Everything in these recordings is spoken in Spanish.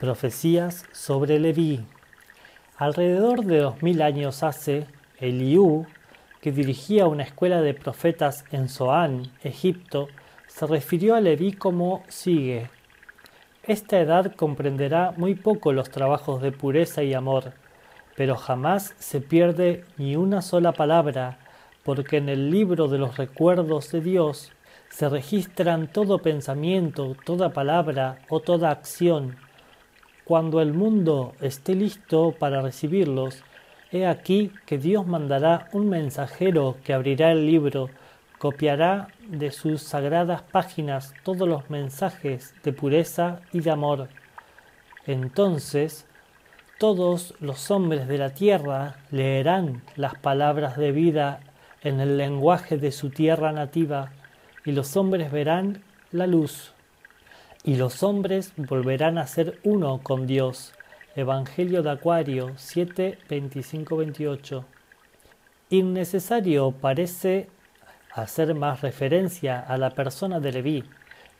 Profecías sobre Leví. Alrededor de dos mil años hace, Eliú, que dirigía una escuela de profetas en Zoán, Egipto, se refirió a Leví como sigue. Esta edad comprenderá muy poco los trabajos de pureza y amor, pero jamás se pierde ni una sola palabra, porque en el libro de los recuerdos de Dios se registran todo pensamiento, toda palabra o toda acción, cuando el mundo esté listo para recibirlos, he aquí que Dios mandará un mensajero que abrirá el libro, copiará de sus sagradas páginas todos los mensajes de pureza y de amor. Entonces todos los hombres de la tierra leerán las palabras de vida en el lenguaje de su tierra nativa, y los hombres verán la luz y los hombres volverán a ser uno con Dios. Evangelio de Acuario 7, 25, 28. Innecesario parece hacer más referencia a la persona de Leví.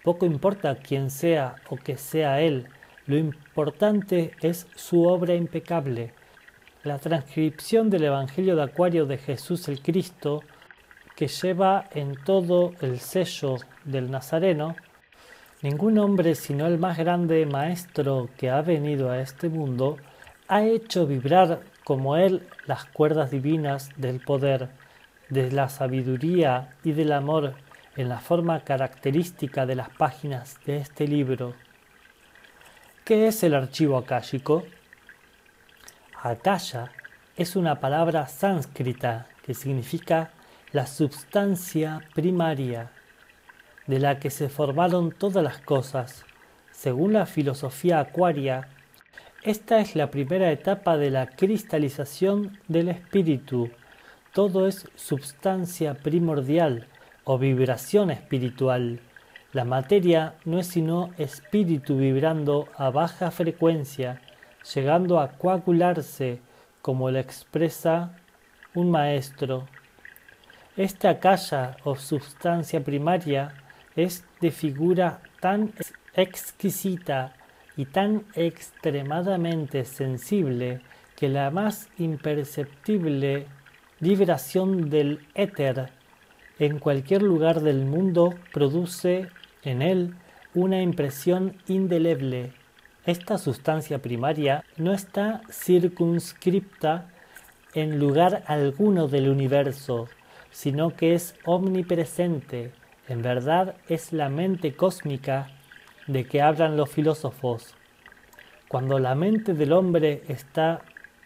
Poco importa quién sea o que sea él, lo importante es su obra impecable. La transcripción del Evangelio de Acuario de Jesús el Cristo, que lleva en todo el sello del Nazareno, Ningún hombre sino el más grande maestro que ha venido a este mundo ha hecho vibrar como él las cuerdas divinas del poder, de la sabiduría y del amor en la forma característica de las páginas de este libro. ¿Qué es el archivo akáshico? Akasha es una palabra sánscrita que significa la substancia primaria de la que se formaron todas las cosas. Según la filosofía acuaria, esta es la primera etapa de la cristalización del espíritu. Todo es substancia primordial o vibración espiritual. La materia no es sino espíritu vibrando a baja frecuencia, llegando a coagularse, como lo expresa un maestro. Esta calla o substancia primaria es de figura tan exquisita y tan extremadamente sensible que la más imperceptible vibración del éter en cualquier lugar del mundo produce en él una impresión indeleble. Esta sustancia primaria no está circunscripta en lugar alguno del universo, sino que es omnipresente, en verdad es la mente cósmica de que hablan los filósofos. Cuando la mente del hombre está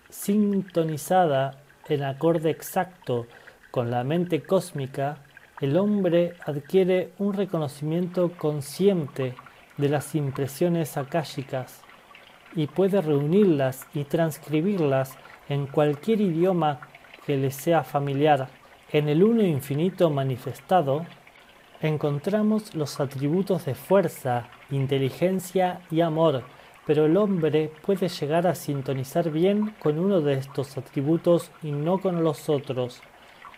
sintonizada en acorde exacto con la mente cósmica, el hombre adquiere un reconocimiento consciente de las impresiones akáshicas y puede reunirlas y transcribirlas en cualquier idioma que le sea familiar. En el uno infinito manifestado, encontramos los atributos de fuerza, inteligencia y amor, pero el hombre puede llegar a sintonizar bien con uno de estos atributos y no con los otros.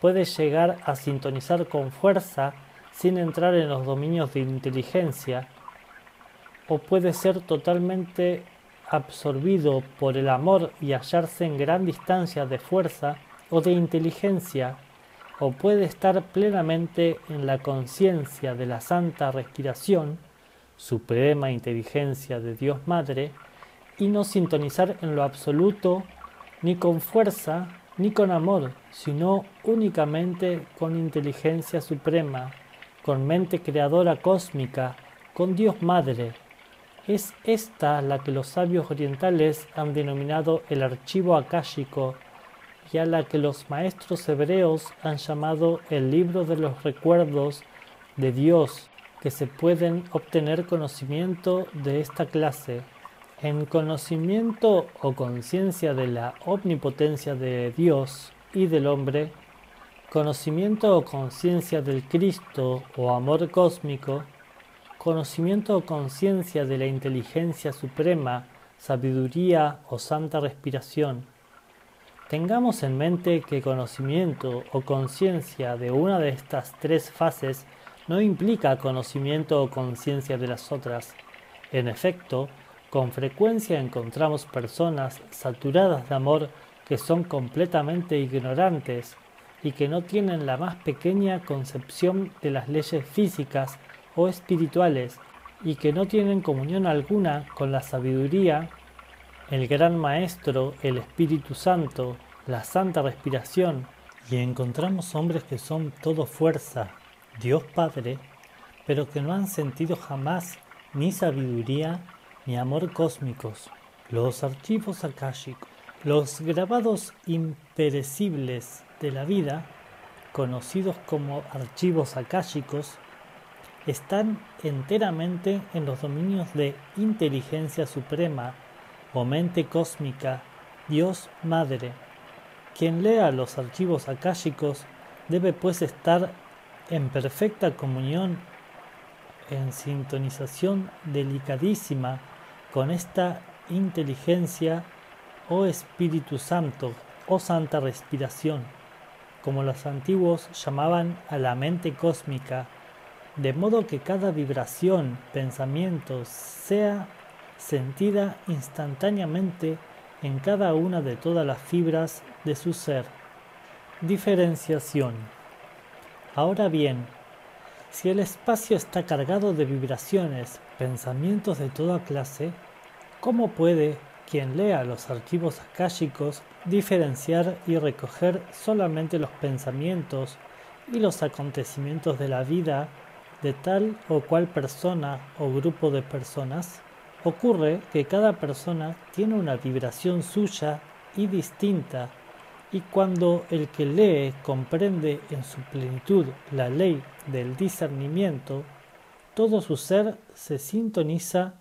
Puede llegar a sintonizar con fuerza sin entrar en los dominios de inteligencia, o puede ser totalmente absorbido por el amor y hallarse en gran distancia de fuerza o de inteligencia o puede estar plenamente en la conciencia de la santa respiración, suprema inteligencia de Dios Madre, y no sintonizar en lo absoluto ni con fuerza ni con amor, sino únicamente con inteligencia suprema, con mente creadora cósmica, con Dios Madre. Es esta la que los sabios orientales han denominado el archivo akáshico y la que los maestros hebreos han llamado el libro de los recuerdos de Dios, que se pueden obtener conocimiento de esta clase. En conocimiento o conciencia de la omnipotencia de Dios y del hombre, conocimiento o conciencia del Cristo o amor cósmico, conocimiento o conciencia de la inteligencia suprema, sabiduría o santa respiración, Tengamos en mente que conocimiento o conciencia de una de estas tres fases no implica conocimiento o conciencia de las otras. En efecto, Con frecuencia encontramos personas saturadas de amor que son completamente ignorantes y que no tienen la más pequeña concepción de las leyes físicas o espirituales y que no tienen comunión alguna con la sabiduría, el gran Maestro, el Espíritu Santo, la santa respiración, y encontramos hombres que son todo fuerza, Dios Padre, pero que no han sentido jamás ni sabiduría ni amor cósmicos. Los archivos akáshicos, los grabados imperecibles de la vida, conocidos como archivos akáshicos, están enteramente en los dominios de inteligencia suprema o mente cósmica, Dios Madre. Quien lea los archivos akáshicos debe pues estar en perfecta comunión, en sintonización delicadísima con esta inteligencia o Espíritu Santo o Santa Respiración, como los antiguos llamaban a la mente cósmica, de modo que cada vibración, pensamiento sea sentida instantáneamente en cada una de todas las fibras de su ser. Diferenciación. Ahora bien, si el espacio está cargado de vibraciones, pensamientos de toda clase, ¿cómo puede quien lea los archivos akáshicos diferenciar y recoger solamente los pensamientos y los acontecimientos de la vida de tal o cual persona o grupo de personas? Ocurre que cada persona tiene una vibración suya y distinta, y cuando el que lee comprende en su plenitud la ley del discernimiento, todo su ser se sintoniza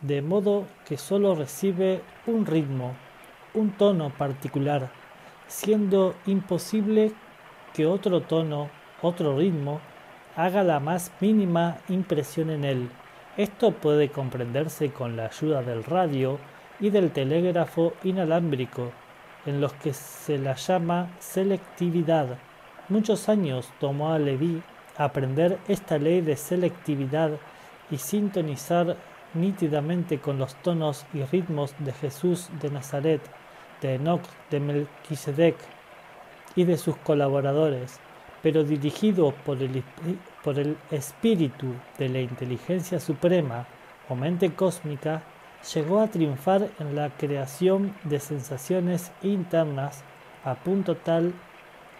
de modo que sólo recibe un ritmo, un tono particular, siendo imposible que otro tono, otro ritmo, haga la más mínima impresión en él. Esto puede comprenderse con la ayuda del radio y del telégrafo inalámbrico, en los que se la llama selectividad. Muchos años tomó a Levi aprender esta ley de selectividad y sintonizar nítidamente con los tonos y ritmos de Jesús de Nazaret, de Enoch, de Melquisedec y de sus colaboradores, pero dirigido por el, por el espíritu de la inteligencia suprema o mente cósmica, llegó a triunfar en la creación de sensaciones internas a punto tal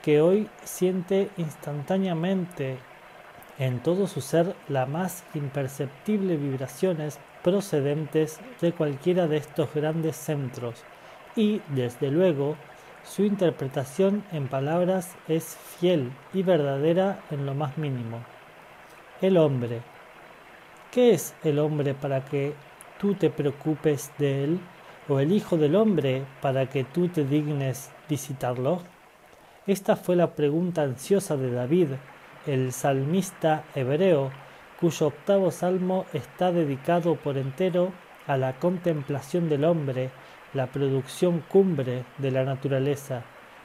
que hoy siente instantáneamente en todo su ser la más imperceptible vibraciones procedentes de cualquiera de estos grandes centros. Y, desde luego, su interpretación en palabras es fiel y verdadera en lo más mínimo. El hombre. ¿Qué es el hombre para que tú te preocupes de él? ¿O el Hijo del Hombre para que tú te dignes visitarlo? Esta fue la pregunta ansiosa de David, el salmista hebreo, cuyo octavo salmo está dedicado por entero a la contemplación del hombre la producción cumbre de la naturaleza.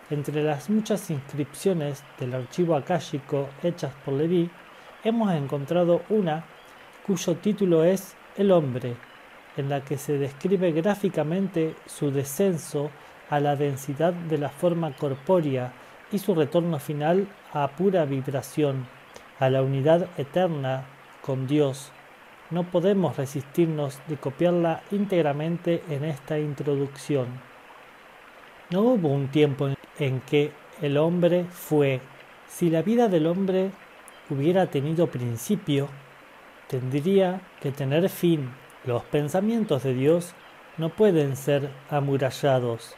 Entre las muchas inscripciones del archivo akáshico hechas por Levi, hemos encontrado una cuyo título es El hombre, en la que se describe gráficamente su descenso a la densidad de la forma corpórea y su retorno final a pura vibración, a la unidad eterna con Dios, no podemos resistirnos de copiarla íntegramente en esta introducción. No hubo un tiempo en que el hombre fue. Si la vida del hombre hubiera tenido principio, tendría que tener fin. Los pensamientos de Dios no pueden ser amurallados.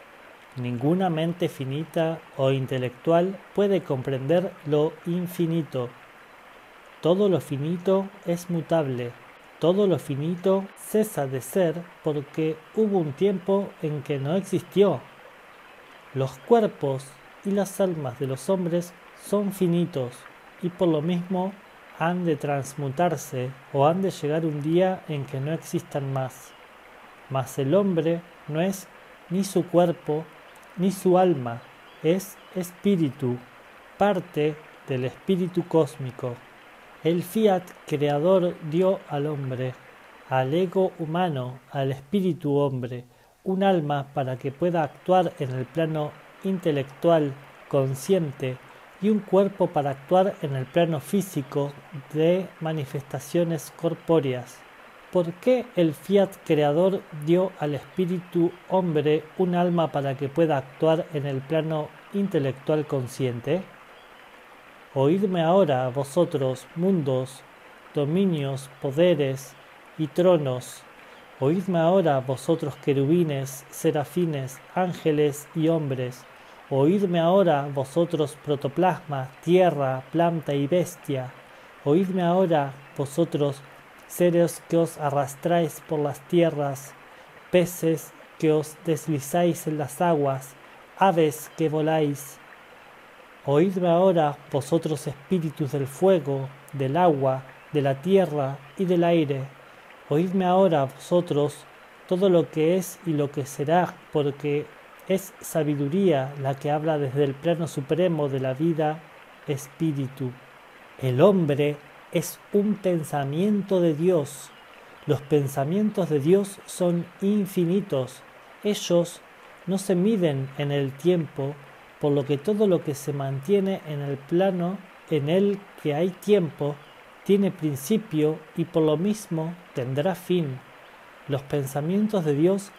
Ninguna mente finita o intelectual puede comprender lo infinito. Todo lo finito es mutable, todo lo finito cesa de ser porque hubo un tiempo en que no existió. Los cuerpos y las almas de los hombres son finitos y por lo mismo han de transmutarse o han de llegar un día en que no existan más. Mas el hombre no es ni su cuerpo ni su alma, es espíritu, parte del espíritu cósmico el fiat creador dio al hombre, al ego humano, al espíritu hombre, un alma para que pueda actuar en el plano intelectual, consciente, y un cuerpo para actuar en el plano físico de manifestaciones corpóreas. ¿Por qué el fiat creador dio al espíritu hombre un alma para que pueda actuar en el plano intelectual consciente? Oídme ahora, vosotros, mundos, dominios, poderes y tronos. Oídme ahora, vosotros querubines, serafines, ángeles y hombres Oídme ahora, vosotros protoplasma, tierra, planta y bestia. Oídme ahora, vosotros seres que os arrastráis por las tierras, peces que os deslizáis en las aguas, aves que voláis. Oídme ahora, vosotros espíritus del fuego, del agua, de la tierra y del aire. Oídme ahora, vosotros, todo lo que es y lo que será, porque es sabiduría la que habla desde el plano supremo de la vida espíritu. El hombre es un pensamiento de Dios. Los pensamientos de Dios son infinitos. Ellos no se miden en el tiempo, por lo que todo lo que se mantiene en el plano en el que hay tiempo tiene principio y por lo mismo tendrá fin. Los pensamientos de Dios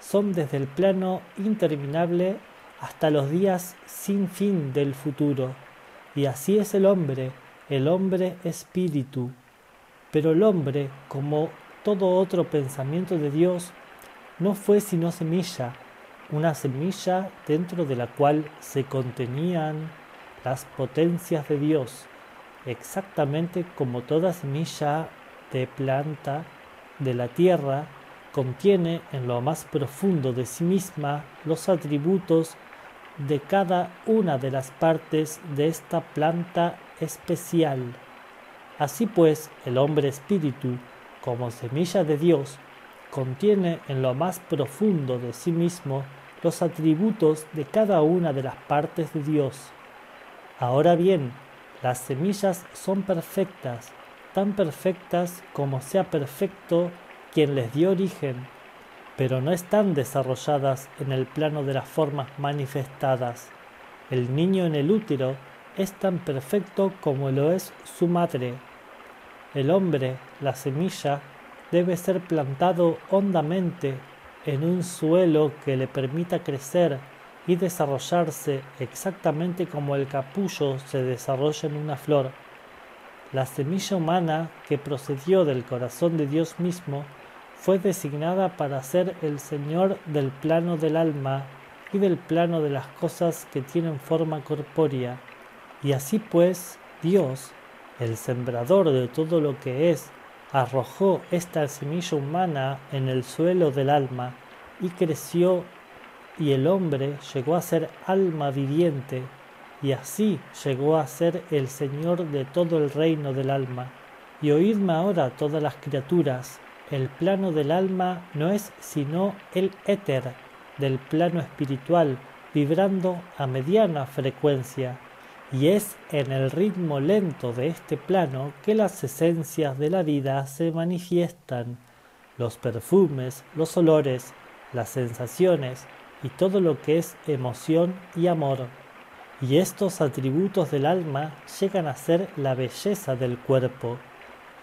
son desde el plano interminable hasta los días sin fin del futuro. Y así es el hombre, el hombre espíritu. Pero el hombre, como todo otro pensamiento de Dios, no fue sino semilla, una semilla dentro de la cual se contenían las potencias de Dios, exactamente como toda semilla de planta de la tierra contiene en lo más profundo de sí misma los atributos de cada una de las partes de esta planta especial. Así pues, el hombre espíritu, como semilla de Dios, contiene en lo más profundo de sí mismo los atributos de cada una de las partes de Dios. Ahora bien, las semillas son perfectas, tan perfectas como sea perfecto quien les dio origen, pero no están desarrolladas en el plano de las formas manifestadas. El niño en el útero es tan perfecto como lo es su madre. El hombre, la semilla, debe ser plantado hondamente en un suelo que le permita crecer y desarrollarse exactamente como el capullo se desarrolla en una flor. La semilla humana que procedió del corazón de Dios mismo fue designada para ser el Señor del plano del alma y del plano de las cosas que tienen forma corpórea. Y así pues, Dios, el sembrador de todo lo que es, arrojó esta semilla humana en el suelo del alma y creció y el hombre llegó a ser alma viviente y así llegó a ser el Señor de todo el reino del alma. Y oídme ahora todas las criaturas, el plano del alma no es sino el éter del plano espiritual vibrando a mediana frecuencia, y es en el ritmo lento de este plano que las esencias de la vida se manifiestan, los perfumes, los olores, las sensaciones y todo lo que es emoción y amor. Y estos atributos del alma llegan a ser la belleza del cuerpo.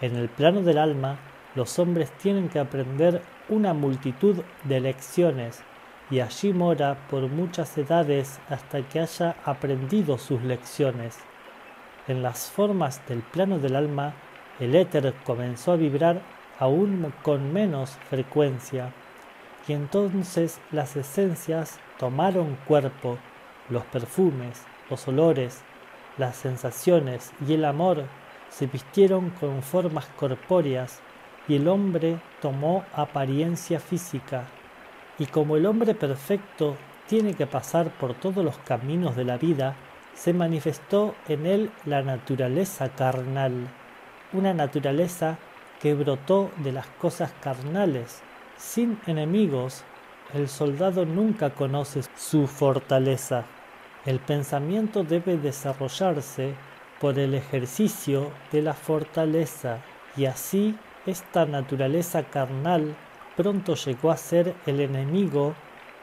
En el plano del alma los hombres tienen que aprender una multitud de lecciones y allí mora por muchas edades hasta que haya aprendido sus lecciones. En las formas del plano del alma, el éter comenzó a vibrar aún con menos frecuencia, y entonces las esencias tomaron cuerpo, los perfumes, los olores, las sensaciones y el amor se vistieron con formas corpóreas y el hombre tomó apariencia física. Y como el hombre perfecto tiene que pasar por todos los caminos de la vida, se manifestó en él la naturaleza carnal, una naturaleza que brotó de las cosas carnales. Sin enemigos, el soldado nunca conoce su fortaleza. El pensamiento debe desarrollarse por el ejercicio de la fortaleza y así esta naturaleza carnal pronto llegó a ser el enemigo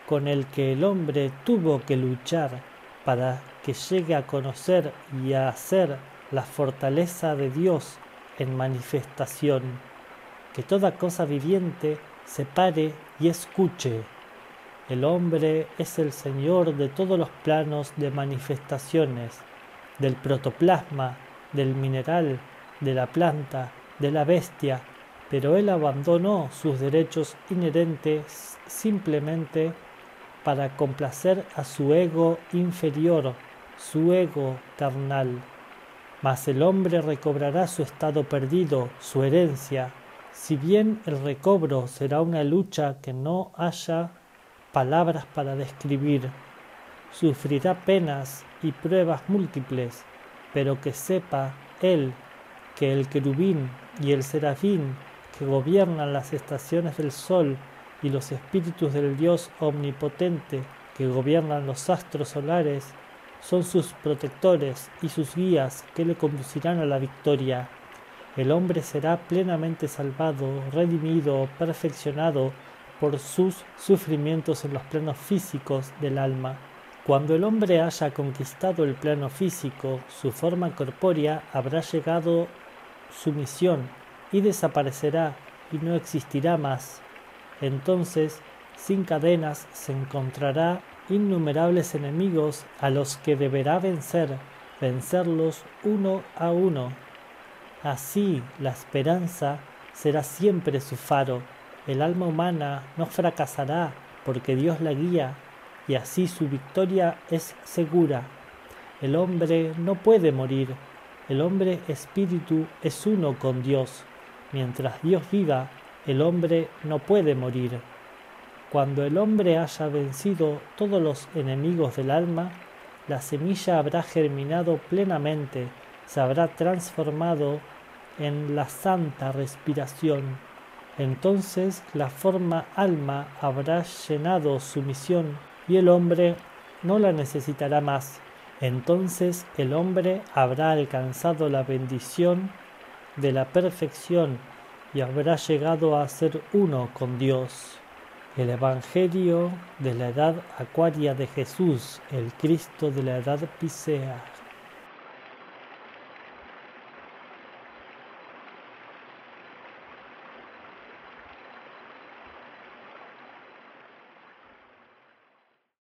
con el que el hombre tuvo que luchar para que llegue a conocer y a hacer la fortaleza de Dios en manifestación, que toda cosa viviente se pare y escuche. El hombre es el Señor de todos los planos de manifestaciones, del protoplasma, del mineral, de la planta, de la bestia, pero él abandonó sus derechos inherentes simplemente para complacer a su ego inferior, su ego carnal. Mas el hombre recobrará su estado perdido, su herencia, si bien el recobro será una lucha que no haya palabras para describir. Sufrirá penas y pruebas múltiples, pero que sepa él que el querubín y el serafín que gobiernan las estaciones del sol y los espíritus del Dios omnipotente que gobiernan los astros solares son sus protectores y sus guías que le conducirán a la victoria. El hombre será plenamente salvado, redimido, perfeccionado por sus sufrimientos en los planos físicos del alma. Cuando el hombre haya conquistado el plano físico, su forma corpórea habrá llegado su misión y desaparecerá y no existirá más. Entonces, sin cadenas, se encontrará innumerables enemigos a los que deberá vencer, vencerlos uno a uno. Así la esperanza será siempre su faro. El alma humana no fracasará porque Dios la guía y así su victoria es segura. El hombre no puede morir el hombre espíritu es uno con Dios. Mientras Dios viva, el hombre no puede morir. Cuando el hombre haya vencido todos los enemigos del alma, la semilla habrá germinado plenamente, se habrá transformado en la santa respiración. Entonces la forma alma habrá llenado su misión y el hombre no la necesitará más. Entonces el hombre habrá alcanzado la bendición de la perfección y habrá llegado a ser uno con Dios. El Evangelio de la edad acuaria de Jesús, el Cristo de la edad Pisea.